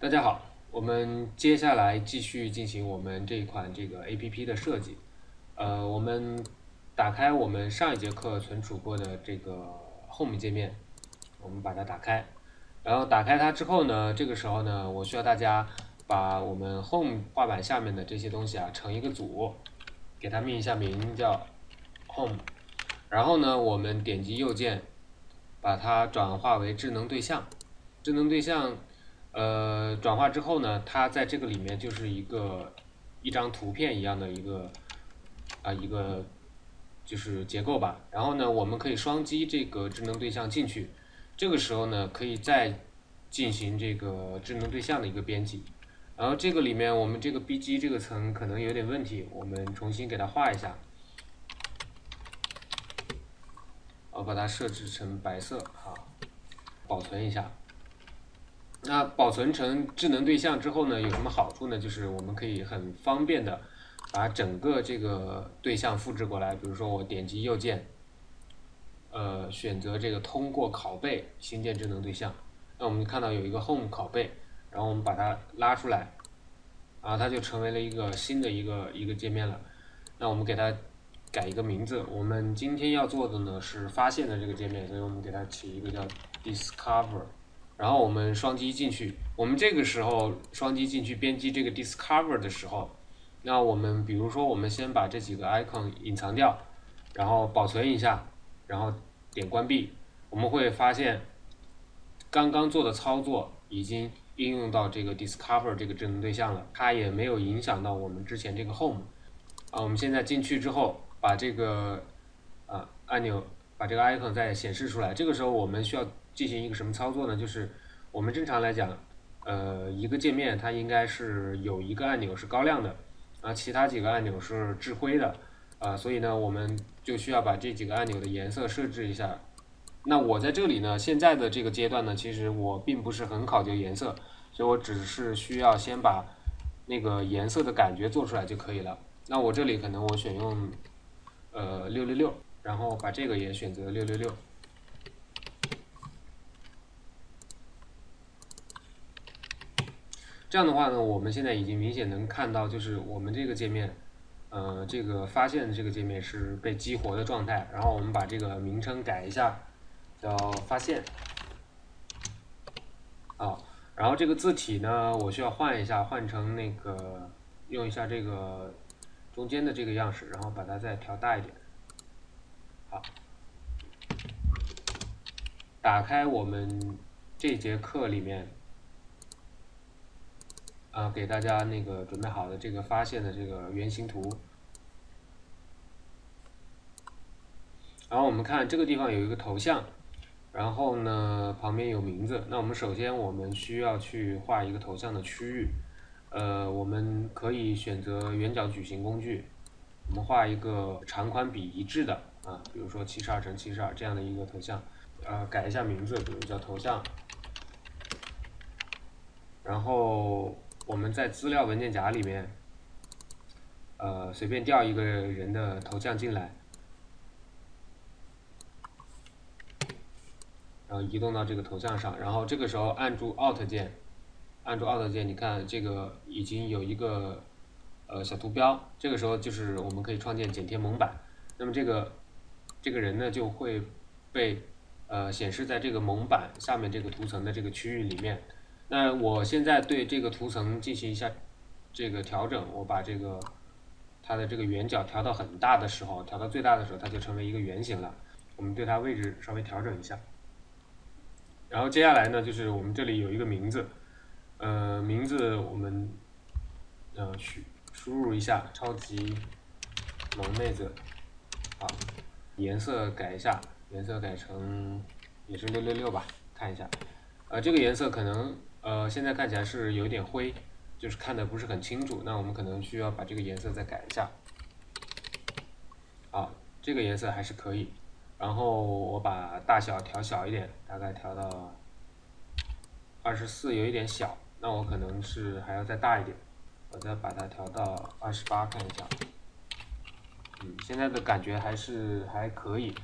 大家好，我们接下来继续进行我们这一款这个 A P P 的设计。呃，我们打开我们上一节课存储过的这个 Home 界面，我们把它打开。然后打开它之后呢，这个时候呢，我需要大家把我们 Home 画板下面的这些东西啊，成一个组，给它命一下名叫 Home。然后呢，我们点击右键，把它转化为智能对象。智能对象。呃，转化之后呢，它在这个里面就是一个一张图片一样的一个啊一个就是结构吧。然后呢，我们可以双击这个智能对象进去，这个时候呢，可以再进行这个智能对象的一个编辑。然后这个里面我们这个 BG 这个层可能有点问题，我们重新给它画一下，我把它设置成白色，好，保存一下。那保存成智能对象之后呢，有什么好处呢？就是我们可以很方便的把整个这个对象复制过来。比如说我点击右键，呃，选择这个通过拷贝新建智能对象。那我们看到有一个 Home 拷贝，然后我们把它拉出来，啊，它就成为了一个新的一个一个界面了。那我们给它改一个名字。我们今天要做的呢是发现的这个界面，所以我们给它起一个叫 Discover。然后我们双击进去，我们这个时候双击进去编辑这个 Discover 的时候，那我们比如说我们先把这几个 icon 隐藏掉，然后保存一下，然后点关闭，我们会发现刚刚做的操作已经应用到这个 Discover 这个智能对象了，它也没有影响到我们之前这个 Home。啊，我们现在进去之后，把这个啊按钮把这个 icon 再显示出来，这个时候我们需要。进行一个什么操作呢？就是我们正常来讲，呃，一个界面它应该是有一个按钮是高亮的，啊，其他几个按钮是致灰的，啊，所以呢，我们就需要把这几个按钮的颜色设置一下。那我在这里呢，现在的这个阶段呢，其实我并不是很考究颜色，所以我只是需要先把那个颜色的感觉做出来就可以了。那我这里可能我选用呃六六六，然后把这个也选择六六六。这样的话呢，我们现在已经明显能看到，就是我们这个界面，呃，这个发现这个界面是被激活的状态。然后我们把这个名称改一下，叫发现。好，然后这个字体呢，我需要换一下，换成那个用一下这个中间的这个样式，然后把它再调大一点。好，打开我们这节课里面。啊，给大家那个准备好的这个发现的这个原型图，然后我们看这个地方有一个头像，然后呢旁边有名字。那我们首先我们需要去画一个头像的区域，呃，我们可以选择圆角矩形工具，我们画一个长宽比一致的啊，比如说七十二乘七十二这样的一个头像，呃，改一下名字，比如叫头像，然后。我们在资料文件夹里面，呃，随便调一个人的头像进来，然后移动到这个头像上，然后这个时候按住 Alt 键，按住 Alt 键，你看这个已经有一个呃小图标，这个时候就是我们可以创建剪贴蒙版，那么这个这个人呢就会被呃显示在这个蒙版下面这个图层的这个区域里面。那我现在对这个图层进行一下这个调整，我把这个它的这个圆角调到很大的时候，调到最大的时候，它就成为一个圆形了。我们对它位置稍微调整一下，然后接下来呢，就是我们这里有一个名字，呃，名字我们呃输输入一下，超级萌妹子，好，颜色改一下，颜色改成也是六六六吧，看一下，呃，这个颜色可能。呃，现在看起来是有点灰，就是看的不是很清楚。那我们可能需要把这个颜色再改一下。好，这个颜色还是可以。然后我把大小调小一点，大概调到二十四，有一点小。那我可能是还要再大一点，我再把它调到二十八，看一下。嗯，现在的感觉还是还可以。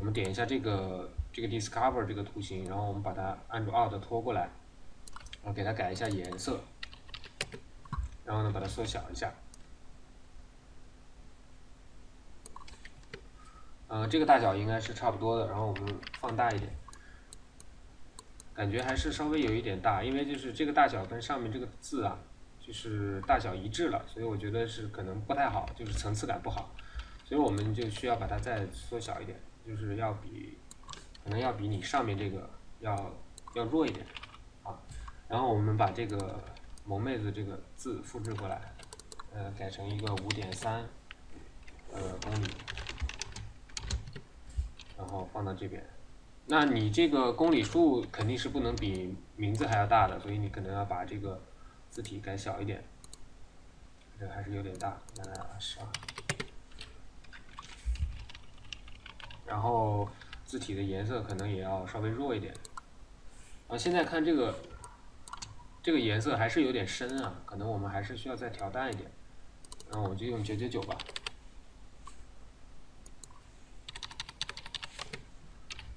我们点一下这个这个 Discover 这个图形，然后我们把它按住 Alt 拖过来。我给它改一下颜色，然后呢把它缩小一下。呃，这个大小应该是差不多的，然后我们放大一点，感觉还是稍微有一点大，因为就是这个大小跟上面这个字啊，就是大小一致了，所以我觉得是可能不太好，就是层次感不好，所以我们就需要把它再缩小一点，就是要比可能要比你上面这个要要弱一点，然后我们把这个萌妹子这个字复制过来，呃，改成一个五点三呃公里。然后放到这边，那你这个公里数肯定是不能比名字还要大的，所以你可能要把这个字体改小一点。这还是有点大，那十二。然后字体的颜色可能也要稍微弱一点。啊，现在看这个这个颜色还是有点深啊，可能我们还是需要再调淡一点。那我就用九九九吧。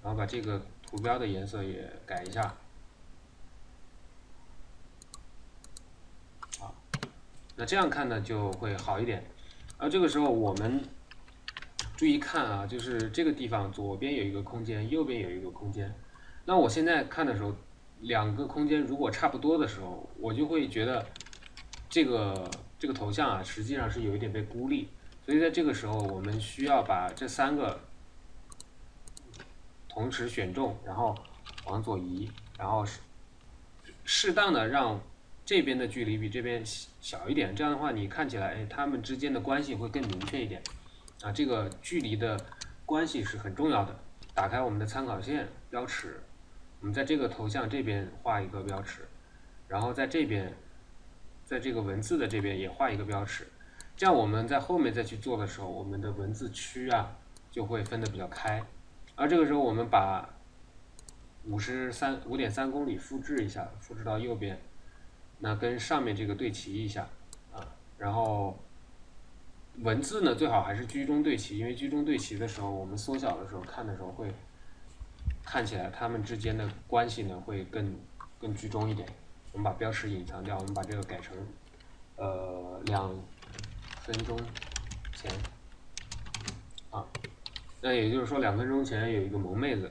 然后把这个图标的颜色也改一下，啊，那这样看呢就会好一点。而这个时候我们注意看啊，就是这个地方左边有一个空间，右边有一个空间。那我现在看的时候，两个空间如果差不多的时候，我就会觉得这个这个头像啊，实际上是有一点被孤立。所以在这个时候，我们需要把这三个。同时选中，然后往左移，然后适适当的让这边的距离比这边小一点，这样的话你看起来，哎，它们之间的关系会更明确一点。啊，这个距离的关系是很重要的。打开我们的参考线标尺，我们在这个头像这边画一个标尺，然后在这边，在这个文字的这边也画一个标尺，这样我们在后面再去做的时候，我们的文字区啊就会分得比较开。而这个时候，我们把五十三五点三公里复制一下，复制到右边，那跟上面这个对齐一下啊。然后文字呢，最好还是居中对齐，因为居中对齐的时候，我们缩小的时候看的时候会看起来它们之间的关系呢会更更居中一点。我们把标识隐藏掉，我们把这个改成呃两分钟前啊。那也就是说，两分钟前有一个萌妹子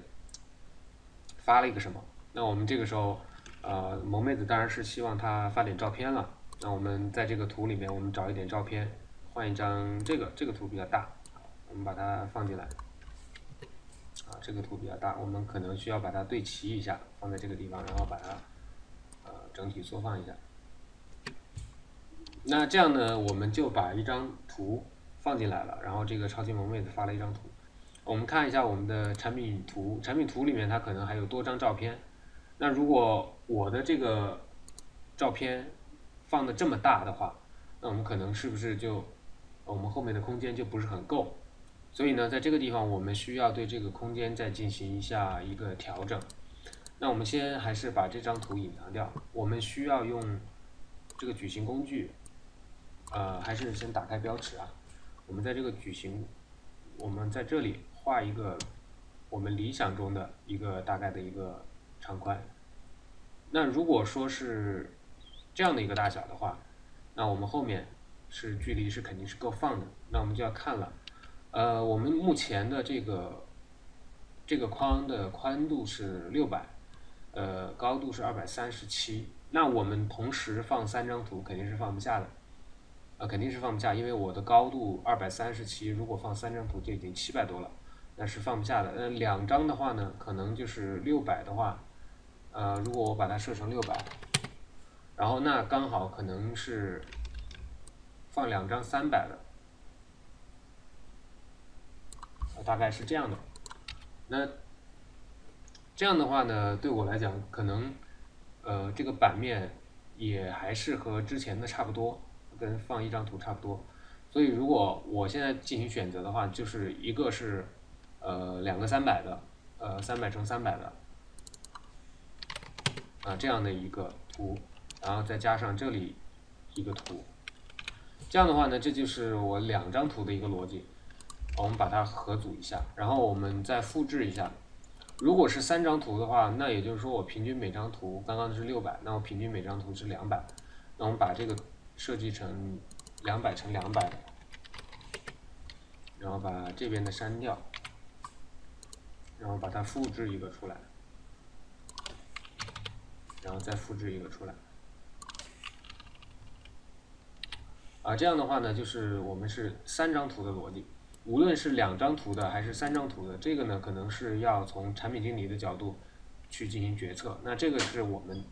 发了一个什么？那我们这个时候，呃，萌妹子当然是希望她发点照片了。那我们在这个图里面，我们找一点照片，换一张这个这个图比较大，我们把它放进来。啊，这个图比较大，我们可能需要把它对齐一下，放在这个地方，然后把它呃整体缩放一下。那这样呢，我们就把一张图放进来了，然后这个超级萌妹子发了一张图。我们看一下我们的产品图，产品图里面它可能还有多张照片。那如果我的这个照片放的这么大的话，那我们可能是不是就我们后面的空间就不是很够？所以呢，在这个地方我们需要对这个空间再进行一下一个调整。那我们先还是把这张图隐藏掉，我们需要用这个矩形工具，呃，还是先打开标尺啊。我们在这个矩形，我们在这里。画一个我们理想中的一个大概的一个长宽。那如果说是这样的一个大小的话，那我们后面是距离是肯定是够放的。那我们就要看了，呃，我们目前的这个这个框的宽度是六百，呃，高度是二百三十七。那我们同时放三张图肯定是放不下的，呃，肯定是放不下，因为我的高度二百三十七，如果放三张图就已经七百多了。那是放不下的。呃，两张的话呢，可能就是六百的话，呃，如果我把它设成六百，然后那刚好可能是放两张三百的，大概是这样的。那这样的话呢，对我来讲，可能呃这个版面也还是和之前的差不多，跟放一张图差不多。所以如果我现在进行选择的话，就是一个是。呃，两个三百的，呃，三百乘三百的，啊，这样的一个图，然后再加上这里一个图，这样的话呢，这就是我两张图的一个逻辑。我们把它合组一下，然后我们再复制一下，如果是三张图的话，那也就是说我平均每张图刚刚是六百，那我平均每张图是两百，那我们把这个设计成两百乘两百，然后把这边的删掉，然后把它复制一个出来，然后再复制一个出来。啊，这样的话呢，就是我们是三张图的逻辑。无论是两张图的还是三张图的，这个呢可能是要从产品经理的角度去进行决策。那这个是我们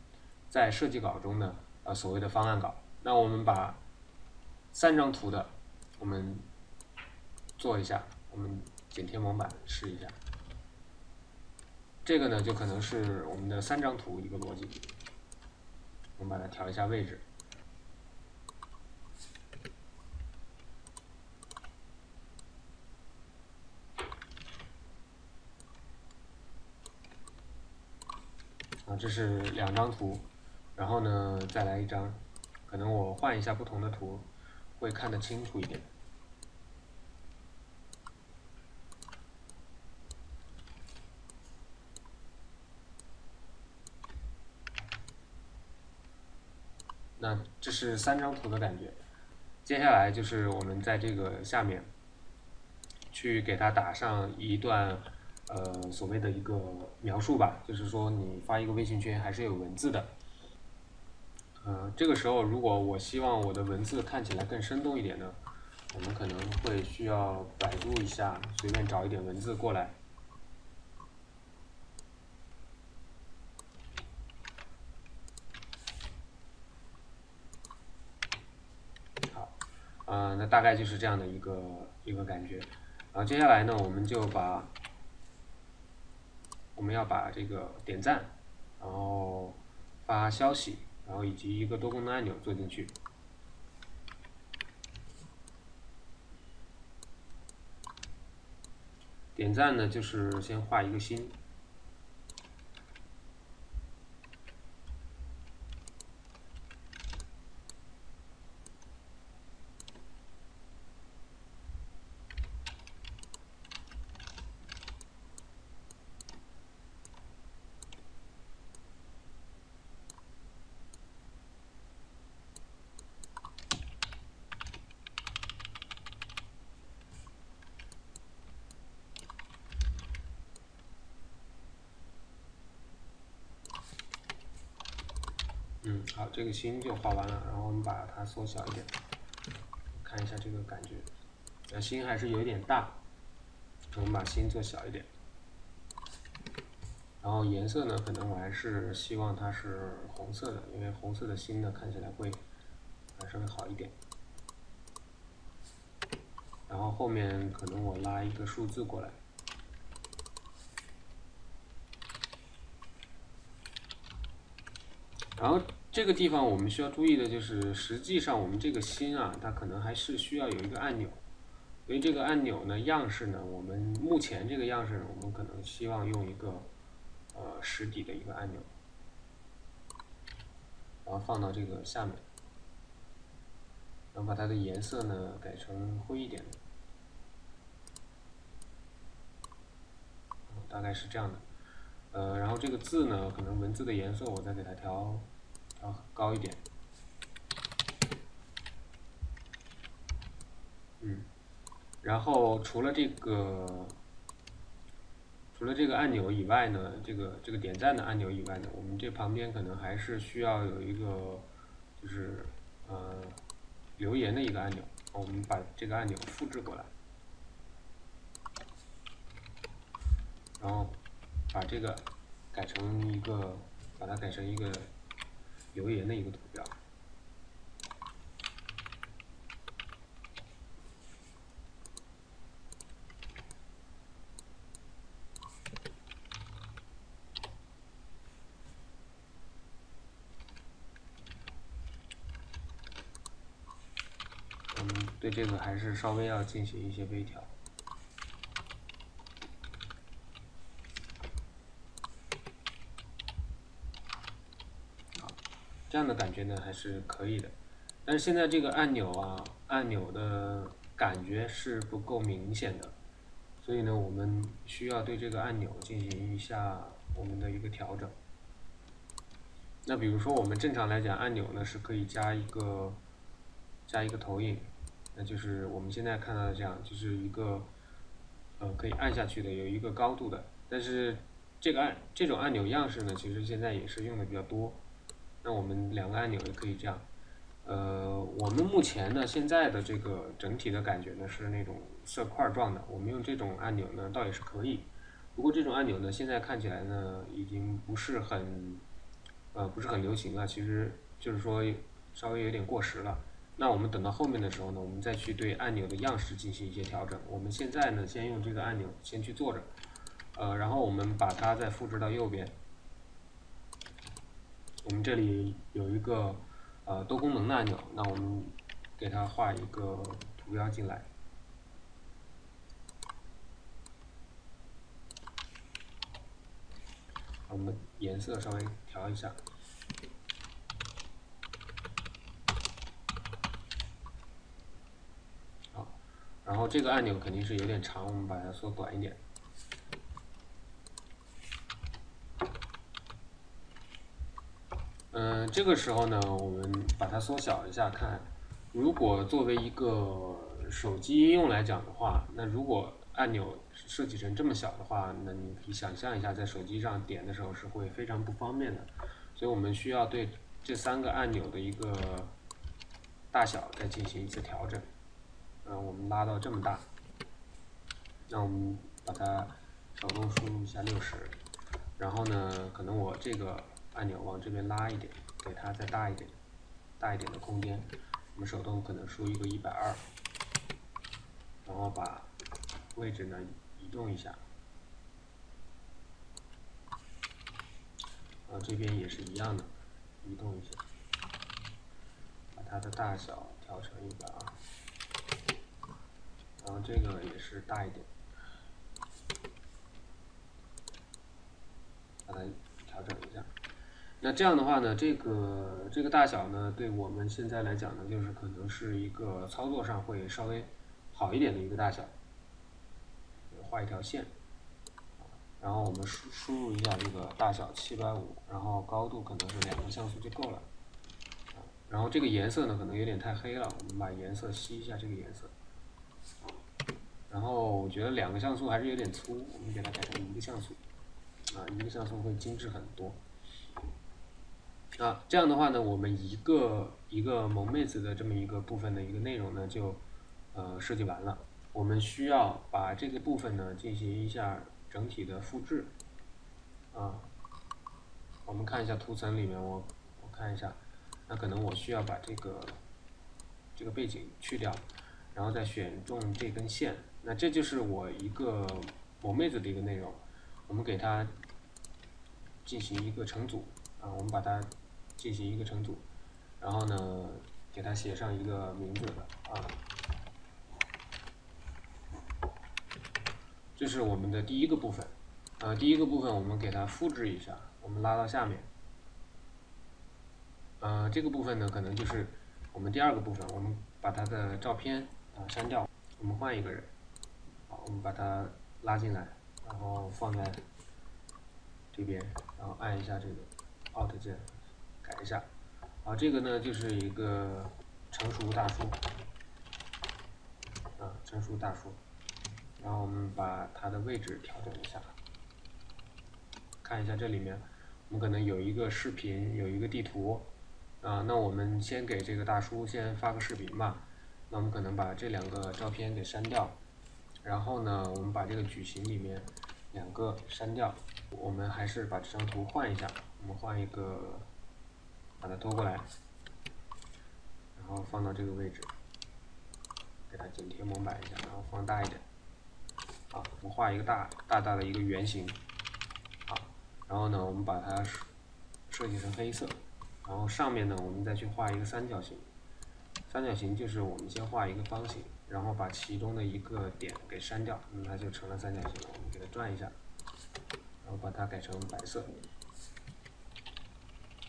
在设计稿中呢，呃所谓的方案稿。那我们把三张图的我们做一下，我们剪贴蒙版试一下。这个呢就可能是我们的三张图一个逻辑。我们把它调一下位置。这是两张图，然后呢，再来一张，可能我换一下不同的图，会看得清楚一点。那这是三张图的感觉，接下来就是我们在这个下面，去给它打上一段。呃，所谓的一个描述吧，就是说你发一个微信圈还是有文字的。呃，这个时候如果我希望我的文字看起来更生动一点呢，我们可能会需要百度一下，随便找一点文字过来。好，呃，那大概就是这样的一个一个感觉。然后接下来呢，我们就把。我们要把这个点赞，然后发消息，然后以及一个多功能按钮做进去。点赞呢，就是先画一个心。嗯，好，这个心就画完了，然后我们把它缩小一点，看一下这个感觉，呃，心还是有点大，我们把心做小一点，然后颜色呢，可能我还是希望它是红色的，因为红色的心呢看起来会稍微好一点，然后后面可能我拉一个数字过来，然后。这个地方我们需要注意的就是，实际上我们这个心啊，它可能还是需要有一个按钮，因为这个按钮呢，样式呢，我们目前这个样式，我们可能希望用一个呃实体的一个按钮，然后放到这个下面，然后把它的颜色呢改成灰一点的，大概是这样的，呃，然后这个字呢，可能文字的颜色我再给它调。高一点，嗯，然后除了这个，除了这个按钮以外呢，这个这个点赞的按钮以外呢，我们这旁边可能还是需要有一个，就是呃留言的一个按钮，我们把这个按钮复制过来，然后把这个改成一个，把它改成一个。留言的一个图标，我们对这个还是稍微要进行一些微调。这样的感觉呢还是可以的，但是现在这个按钮啊，按钮的感觉是不够明显的，所以呢，我们需要对这个按钮进行一下我们的一个调整。那比如说，我们正常来讲，按钮呢是可以加一个加一个投影，那就是我们现在看到的这样，就是一个呃可以按下去的，有一个高度的。但是这个按这种按钮样式呢，其实现在也是用的比较多。那我们两个按钮也可以这样。呃，我们目前呢，现在的这个整体的感觉呢是那种色块状的。我们用这种按钮呢，倒也是可以。不过这种按钮呢，现在看起来呢，已经不是很，呃，不是很流行了。其实就是说，稍微有点过时了。那我们等到后面的时候呢，我们再去对按钮的样式进行一些调整。我们现在呢，先用这个按钮先去做着，呃，然后我们把它再复制到右边。我们这里有一个。呃，多功能的按钮，那我们给它画一个图标进来。我们颜色稍微调一下。好，然后这个按钮肯定是有点长，我们把它缩短一点。这个时候呢，我们把它缩小一下看。如果作为一个手机应用来讲的话，那如果按钮设计成这么小的话，那你可以想象一下，在手机上点的时候是会非常不方便的。所以我们需要对这三个按钮的一个大小再进行一次调整。嗯，我们拉到这么大，那我们把它手动输入一下六十，然后呢，可能我这个。按钮往这边拉一点，给它再大一点，大一点的空间。我们手动可能输一个一百二，然后把位置呢移动一下，啊，这边也是一样的，移动一下，把它的大小调成一百二，然后这个也是大一点，把它调整一下。那这样的话呢，这个这个大小呢，对我们现在来讲呢，就是可能是一个操作上会稍微好一点的一个大小。画一条线，然后我们输输入一下这个大小七百五，然后高度可能是两个像素就够了。然后这个颜色呢，可能有点太黑了，我们把颜色吸一下这个颜色。然后我觉得两个像素还是有点粗，我们给它改成一个像素，啊，一个像素会精致很多。啊，这样的话呢，我们一个一个萌妹子的这么一个部分的一个内容呢，就呃设计完了。我们需要把这个部分呢进行一下整体的复制。啊，我们看一下图层里面，我我看一下，那可能我需要把这个这个背景去掉，然后再选中这根线。那这就是我一个萌妹子的一个内容。我们给它进行一个重组啊，我们把它。进行一个成组，然后呢，给它写上一个名字啊。这是我们的第一个部分，呃，第一个部分我们给它复制一下，我们拉到下面。呃，这个部分呢，可能就是我们第二个部分，我们把它的照片啊删掉，我们换一个人，好，我们把它拉进来，然后放在这边，然后按一下这个 Alt 键。改一下，啊，这个呢就是一个成熟大叔，啊，成熟大叔，然后我们把它的位置调整一下，看一下这里面，我们可能有一个视频，有一个地图，啊，那我们先给这个大叔先发个视频吧，那我们可能把这两个照片给删掉，然后呢，我们把这个矩形里面两个删掉，我们还是把这张图换一下，我们换一个。拖过来，然后放到这个位置，给它紧贴蒙版一下，然后放大一点。好，我们画一个大大大的一个圆形。好，然后呢，我们把它设计成黑色，然后上面呢，我们再去画一个三角形。三角形就是我们先画一个方形，然后把其中的一个点给删掉，那么它就成了三角形了。我们给它转一下，然后把它改成白色。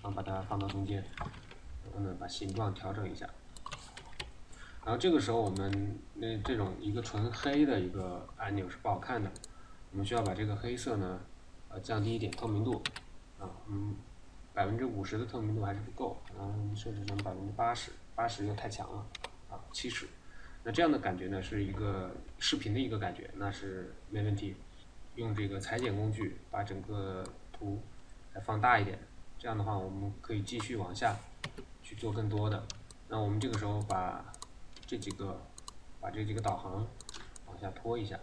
然后把它放到中间，然后呢把形状调整一下。然后这个时候我们那这种一个纯黑的一个按钮是不好看的，我们需要把这个黑色呢，呃降低一点透明度，啊，嗯，百分之五十的透明度还是不够，嗯，设置成百分之八十，八十又太强了，啊，七十，那这样的感觉呢是一个视频的一个感觉，那是没问题，用这个裁剪工具把整个图再放大一点，这样的话我们可以继续往下去做更多的，那我们这个时候把这几个，把这几个导航往下拖一下，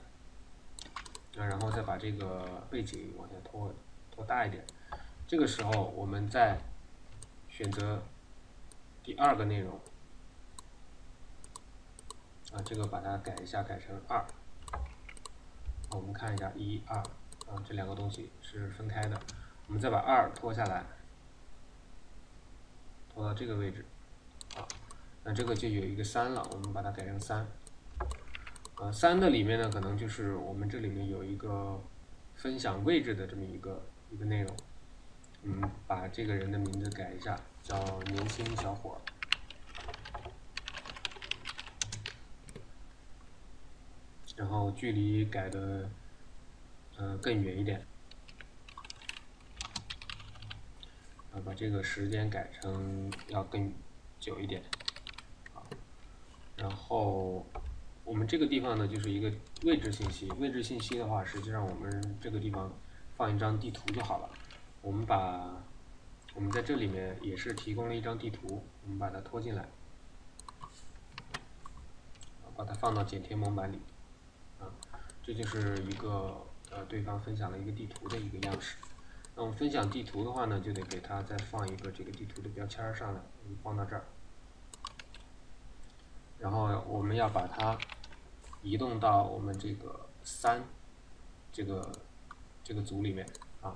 啊，然后再把这个背景往下拖，拖大一点。这个时候，我们再选择第二个内容，啊，这个把它改一下，改成二。我们看一下一二，啊，这两个东西是分开的。我们再把二拖下来，拖到这个位置，啊。那这个就有一个三了，我们把它改成三。呃，三的里面呢，可能就是我们这里面有一个分享位置的这么一个一个内容。嗯，把这个人的名字改一下，叫年轻小伙。然后距离改的呃更远一点。啊，把这个时间改成要更久一点。然后我们这个地方呢，就是一个位置信息。位置信息的话，实际上我们这个地方放一张地图就好了。我们把我们在这里面也是提供了一张地图，我们把它拖进来，把它放到剪贴蒙版里。啊，这就是一个呃对方分享了一个地图的一个样式。那我们分享地图的话呢，就得给它再放一个这个地图的标签上来，我们放到这儿。然后我们要把它移动到我们这个三这个这个组里面啊，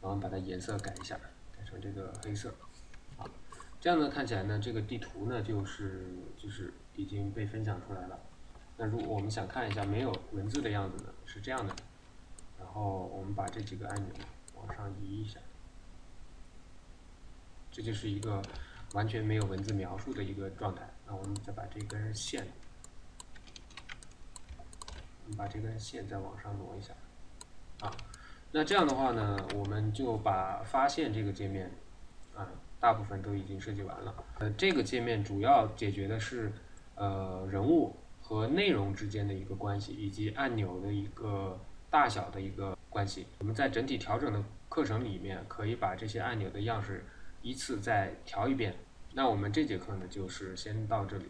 然后把它颜色改一下，改成这个黑色啊，这样呢看起来呢这个地图呢就是就是已经被分享出来了。那如果我们想看一下没有文字的样子呢，是这样的。然后我们把这几个按钮往上移一下，这就是一个。完全没有文字描述的一个状态，那我们再把这根线，我们把这根线再往上挪一下，啊，那这样的话呢，我们就把发现这个界面，啊，大部分都已经设计完了。呃，这个界面主要解决的是，呃，人物和内容之间的一个关系，以及按钮的一个大小的一个关系。我们在整体调整的课程里面，可以把这些按钮的样式依次再调一遍。那我们这节课呢，就是先到这里。